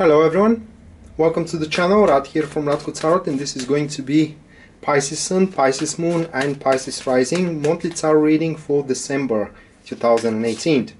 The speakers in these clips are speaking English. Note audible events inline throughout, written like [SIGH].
Hello everyone, welcome to the channel, Rad here from Radko Tarot and this is going to be Pisces Sun, Pisces Moon and Pisces Rising monthly tarot reading for December 2018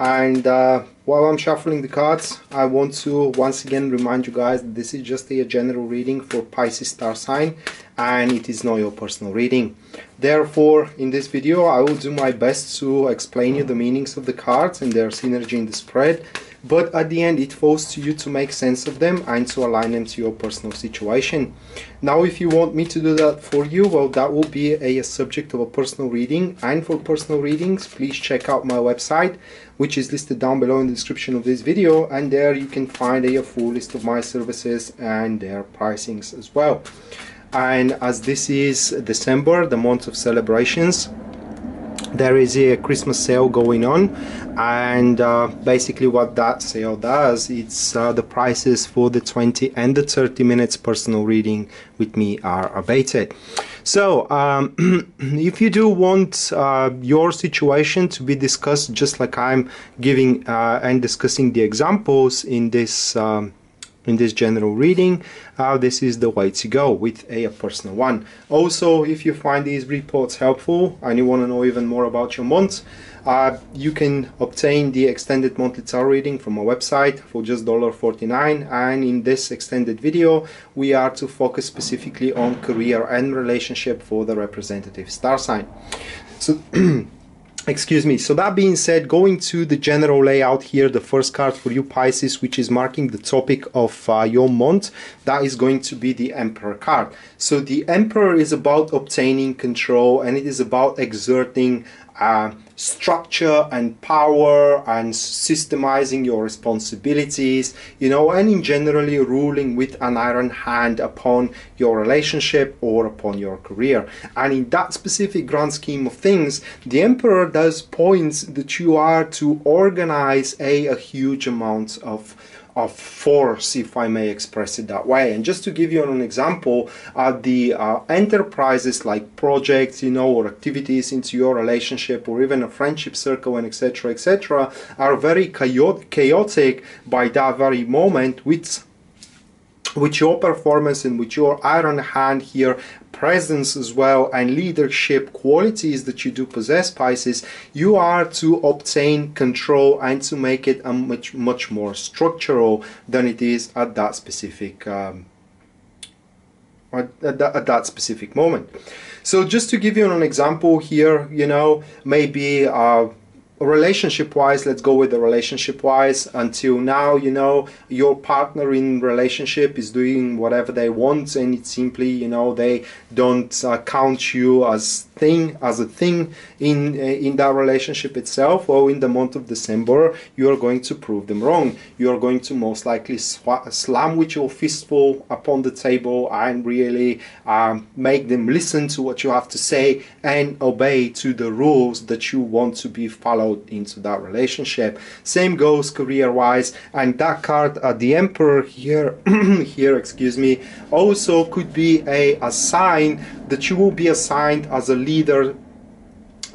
and uh, while I'm shuffling the cards I want to once again remind you guys that this is just a general reading for Pisces star sign and it is not your personal reading therefore in this video I will do my best to explain you the meanings of the cards and their synergy in the spread but at the end it falls to you to make sense of them and to align them to your personal situation. Now if you want me to do that for you, well that will be a, subject of a personal reading and for personal readings please check out my website which is listed down below in the description of this video and there you can find a, full list of my services and their pricings as well. And as this is December, the month of celebrations, there is a Christmas sale going on and uh, basically what that sale does it's uh, the prices for the 20 and the 30 minutes personal reading with me are abated. So um, [CLEARS THROAT] if you do want uh, your situation to be discussed just like I'm giving uh, and discussing the examples in this um, in this general reading uh, this is the way to go with a, personal one. Also if you find these reports helpful and you want to know even more about your month uh, you can obtain the extended monthly tarot reading from our website for just $1.49 and in this extended video we are to focus specifically on career and relationship for the representative star sign. So [CLEARS THROAT] excuse me. So that being said going to the general layout here the first card for you pisces which is marking the topic of uh, your month that is going to be the emperor card. So the emperor is about obtaining control and it is about exerting uh, structure and power and systemizing your responsibilities you know and in generally ruling with an iron hand upon your relationship or upon your career. And in that specific grand scheme of things the emperor does points that you are to organize a, a huge amount of of force, if I may express it that way. And just to give you an example, uh, the uh, enterprises like projects, you know, or activities into your relationship or even a friendship circle and etc. etc. are very chaotic by that very moment, which with your performance and with your iron hand here presence as well and leadership qualities that you do possess Pisces you are to obtain control and to make it a much much more structural than it is at that specific um, at, that, at that specific moment. So just to give you an example here you know maybe uh, relationship wise let's go with the relationship wise until now you know your partner in relationship is doing whatever they want and it's simply you know they don't uh, count you as thing as a thing in uh, in that relationship itself. Or in the month of december you are going to prove them wrong. You are going to most likely slam with your fistful upon the table and really um, make them listen to what you have to say and obey to the rules that you want to be followed into that relationship. Same goes career wise and that card uh, the emperor here [CLEARS THROAT] here excuse me also could be a, a sign that you will be assigned as a leader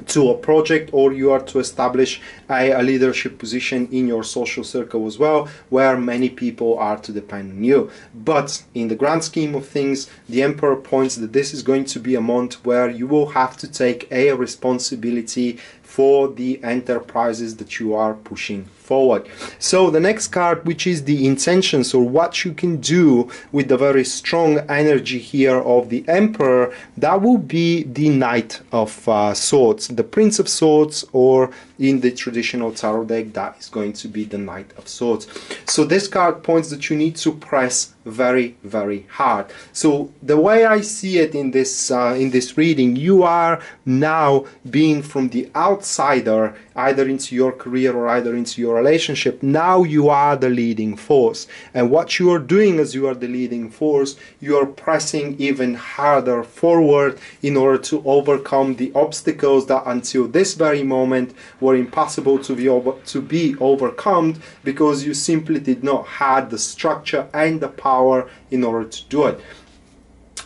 to a project or you are to establish a, a, leadership position in your social circle as well where many people are to depend on you. But in the grand scheme of things the emperor points that this is going to be a month where you will have to take a responsibility for the enterprises that you are pushing forward. So the next card, which is the intentions or what you can do with the very strong energy here of the Emperor, that will be the Knight of uh, Swords, the Prince of Swords, or in the traditional tarot deck, that is going to be the Knight of Swords. So this card points that you need to press very very hard. So the way i see it in this uh, in this reading you are now being from the outsider either into your career or either into your relationship. Now you are the leading force. And what you are doing as you are the leading force you are pressing even harder forward in order to overcome the obstacles that until this very moment were impossible to be over, to be overcome because you simply did not have the structure and the power power in order to do it.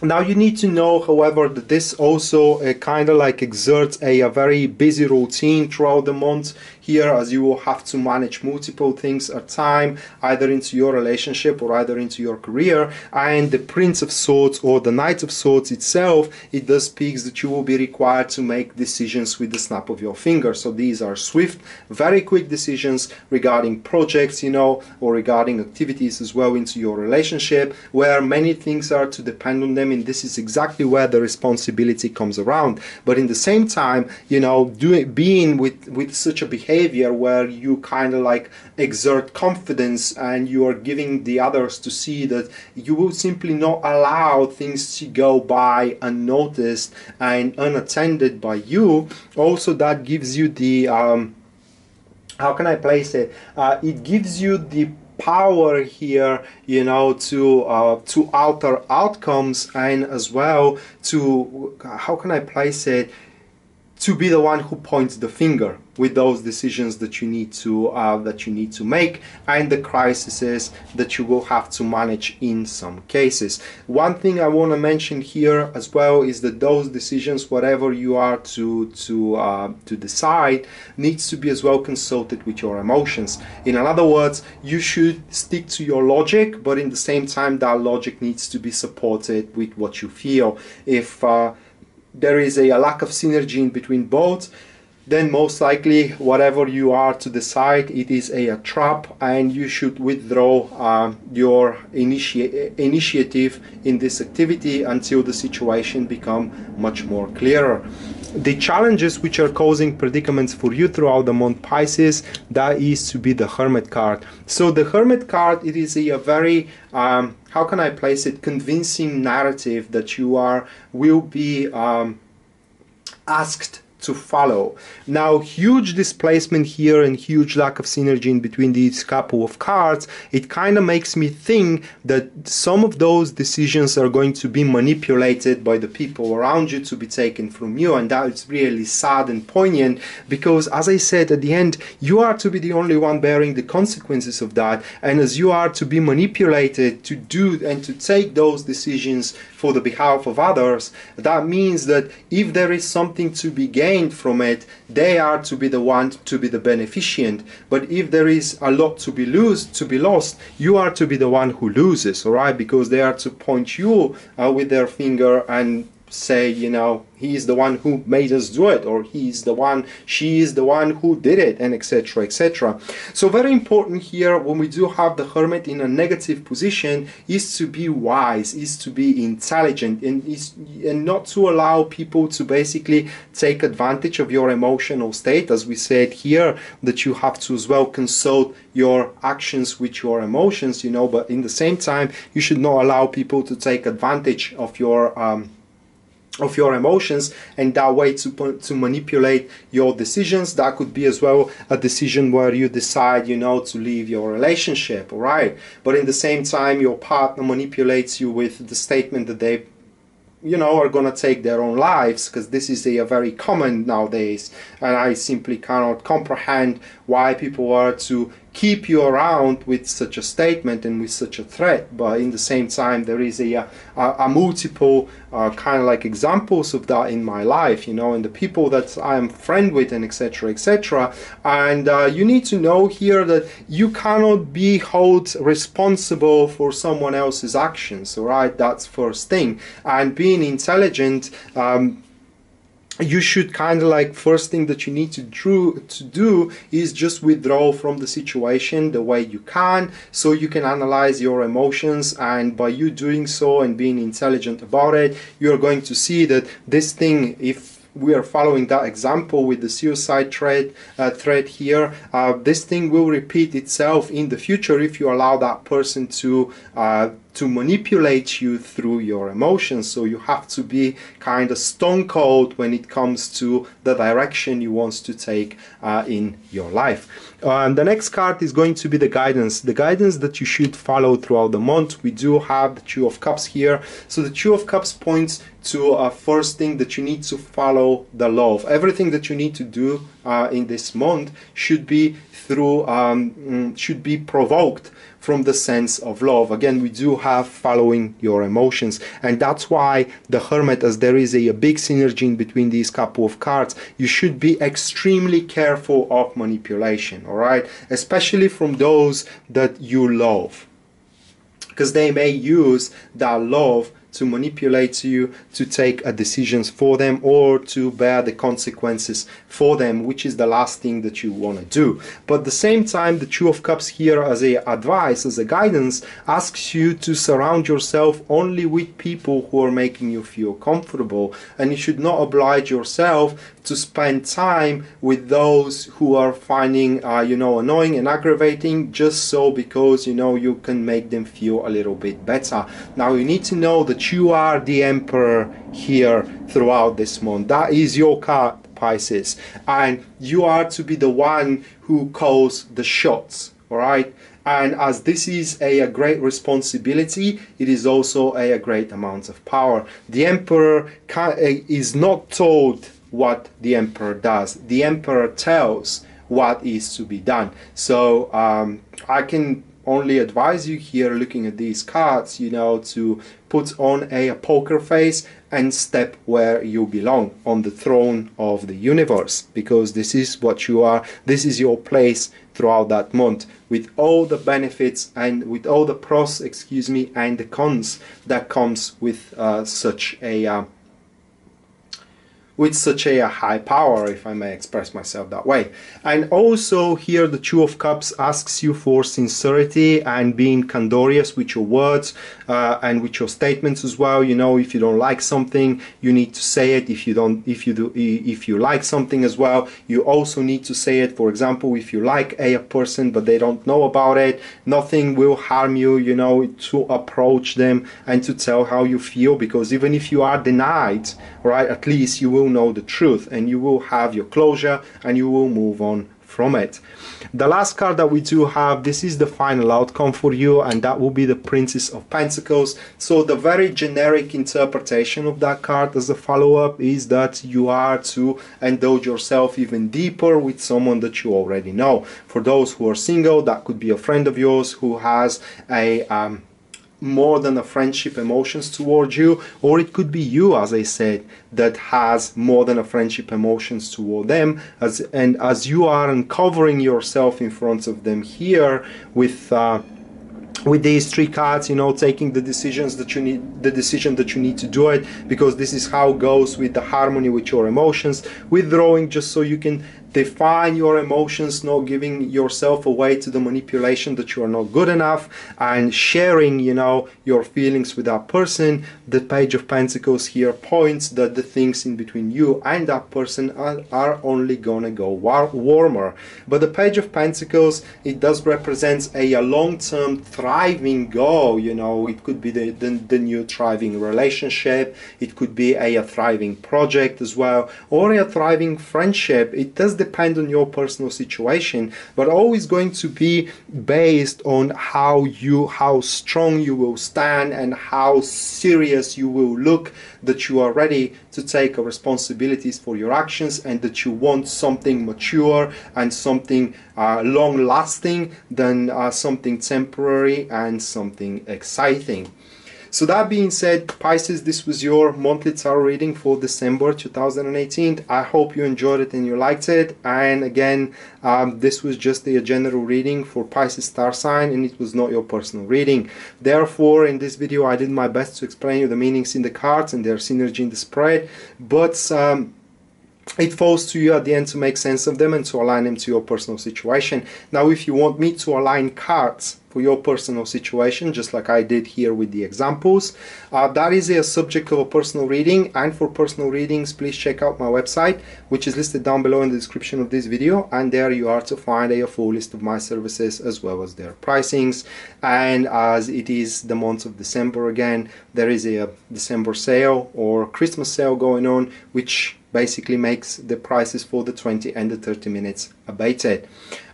Now you need to know, however, that this also uh, kind of like exerts a, a, very busy routine throughout the month here as you will have to manage multiple things at time either into your relationship or either into your career. And the prince of swords or the knight of swords itself it does speaks that you will be required to make decisions with the snap of your finger. So these are swift very quick decisions regarding projects you know or regarding activities as well into your relationship where many things are to depend on them and this is exactly where the responsibility comes around. But in the same time you know doing being with with such a behavior where you kind of like exert confidence and you are giving the others to see that you will simply not allow things to go by unnoticed and unattended by you also that gives you the um, how can I place it? Uh, it gives you the power here you know to uh, to alter outcomes and as well to how can I place it to be the one who points the finger with those decisions that you need to uh, that you need to make and the crises that you will have to manage in some cases. One thing i want to mention here as well is that those decisions whatever you are to to uh, to decide needs to be as well consulted with your emotions. In other words you should stick to your logic but in the same time that logic needs to be supported with what you feel. If uh, there is a, a lack of synergy in between both then most likely whatever you are to decide it is a, a trap and you should withdraw uh, your initi initiative in this activity until the situation become much more clearer. The challenges which are causing predicaments for you throughout the month Pisces that is to be the hermit card. So the hermit card it is a, a very um, how can I place it convincing narrative that you are will be um, asked to follow. Now, huge displacement here and huge lack of synergy in between these couple of cards, it kind of makes me think that some of those decisions are going to be manipulated by the people around you to be taken from you, and that is really sad and poignant because, as I said at the end, you are to be the only one bearing the consequences of that, and as you are to be manipulated to do and to take those decisions for the behalf of others, that means that if there is something to be gained, gained from it, they are to be the one to be the beneficient. But if there is a lot to be lose to be lost, you are to be the one who loses, all right? Because they are to point you uh, with their finger and say, you know, he's the one who made us do it, or he's the one, she is the one who did it, and etc. etc. So, very important here when we do have the hermit in a negative position is to be wise, is to be intelligent, and is and not to allow people to basically take advantage of your emotional state, as we said here, that you have to as well consult your actions with your emotions, you know, but in the same time, you should not allow people to take advantage of your um, of your emotions and that way to to manipulate your decisions. That could be as well a decision where you decide you know to leave your relationship all right? But in the same time your partner manipulates you with the statement that they you know are going to take their own lives because this is a, a, very common nowadays and i simply cannot comprehend why people are to keep you around with such a statement and with such a threat but in the same time there is a, a, a multiple uh, kind of like examples of that in my life you know and the people that i am friend with and etc etc and uh, you need to know here that you cannot be held responsible for someone else's actions all right? That's first thing. And being intelligent um, you should kind of like first thing that you need to do to do is just withdraw from the situation the way you can so you can analyze your emotions and by you doing so and being intelligent about it you're going to see that this thing if we are following that example with the suicide threat uh, thread here uh, this thing will repeat itself in the future if you allow that person to uh, to manipulate you through your emotions. So you have to be kind of stone cold when it comes to the direction you want to take uh, in your life. Um, the next card is going to be the guidance, the guidance that you should follow throughout the month. We do have the Two of Cups here. So the Two of Cups points to a first thing that you need to follow the love. Everything that you need to do uh, in this month should be through um, mm, should be provoked from the sense of love. Again, we do have following your emotions, and that's why the Hermit, as there is a, a big synergy in between these couple of cards, you should be extremely careful of manipulation, all right? Especially from those that you love, because they may use that love to manipulate you to take decisions for them or to bear the consequences for them which is the last thing that you want to do. But at the same time the two of cups here as a advice as a guidance asks you to surround yourself only with people who are making you feel comfortable and you should not oblige yourself to spend time with those who are finding uh, you know annoying and aggravating just so because you know you can make them feel a little bit better. Now you need to know that you are the emperor here throughout this month that is your card Pisces and you are to be the one who calls the shots all right and as this is a, a, great responsibility it is also a, a great amount of power the emperor can, is not told what the emperor does. The emperor tells what is to be done. So um, I can only advise you here looking at these cards, you know, to put on a, poker face and step where you belong on the throne of the universe because this is what you are, this is your place throughout that month with all the benefits and with all the pros, excuse me, and the cons that comes with uh, such a uh, with such a high power, if I may express myself that way. And also here the Two of Cups asks you for sincerity and being candorious with your words uh, and with your statements as well. You know, if you don't like something, you need to say it. If you don't, if you do, if you like something as well, you also need to say it. For example, if you like a person but they don't know about it, nothing will harm you. You know, to approach them and to tell how you feel because even if you are denied, right, at least you will will know the truth and you will have your closure and you will move on from it. The last card that we do have, this is the final outcome for you and that will be the Princess of Pentacles. So the very generic interpretation of that card as a follow-up is that you are to indulge yourself even deeper with someone that you already know. For those who are single, that could be a friend of yours who has a um, more than a friendship emotions towards you or it could be you as I said that has more than a friendship emotions toward them as and as you are uncovering yourself in front of them here with uh, with these three cards you know taking the decisions that you need the decision that you need to do it because this is how it goes with the harmony with your emotions withdrawing just so you can define your emotions, not giving yourself away to the manipulation that you are not good enough, and sharing, you know, your feelings with that person. The Page of Pentacles here points that the things in between you and that person are, are only gonna go war warmer. But the Page of Pentacles, it does represent a, a long-term thriving goal, you know, it could be the, the, the new thriving relationship, it could be a, a thriving project as well, or a thriving friendship. It does depend on your personal situation, but always going to be based on how you, how strong you will stand and how serious you will look that you are ready to take responsibilities for your actions and that you want something mature and something uh, long lasting than uh, something temporary and something exciting. So that being said, Pisces, this was your monthly tarot reading for December 2018. I hope you enjoyed it and you liked it. And again, um, this was just a general reading for Pisces star sign and it was not your personal reading. Therefore, in this video, I did my best to explain you the meanings in the cards and their synergy in the spread. But um, it falls to you at the end to make sense of them and to align them to your personal situation. Now, if you want me to align cards for your personal situation, just like I did here with the examples. Uh, that is a subject of a personal reading, and for personal readings, please check out my website, which is listed down below in the description of this video, and there you are to find a full list of my services as well as their pricings. And as it is the month of December again, there is a December sale or Christmas sale going on, which basically makes the prices for the 20 and the 30 minutes abated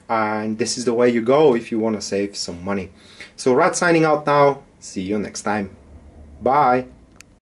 and this is the way you go if you want to save some money. So Rad signing out now. See you next time. Bye